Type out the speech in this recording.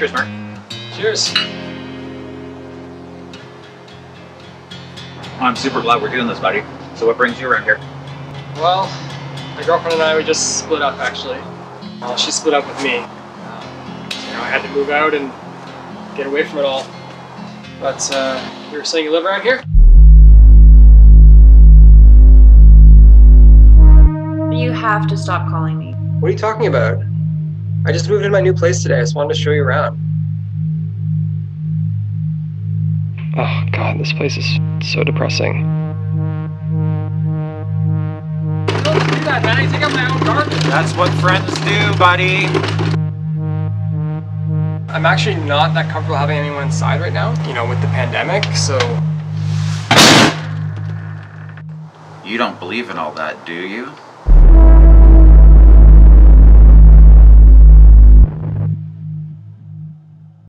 Cheers, Mark. Cheers. I'm super glad we're doing this, buddy. So what brings you around here? Well, my girlfriend and I, we just split up actually. Well, she split up with me. Um, so, you know, I had to move out and get away from it all. But uh, you were saying you live around here? You have to stop calling me. What are you talking about? I just moved in my new place today. I just wanted to show you around. Oh god, this place is so depressing. Don't do that, man. I take out my own garbage. That's what friends do, buddy. I'm actually not that comfortable having anyone inside right now, you know, with the pandemic, so You don't believe in all that, do you?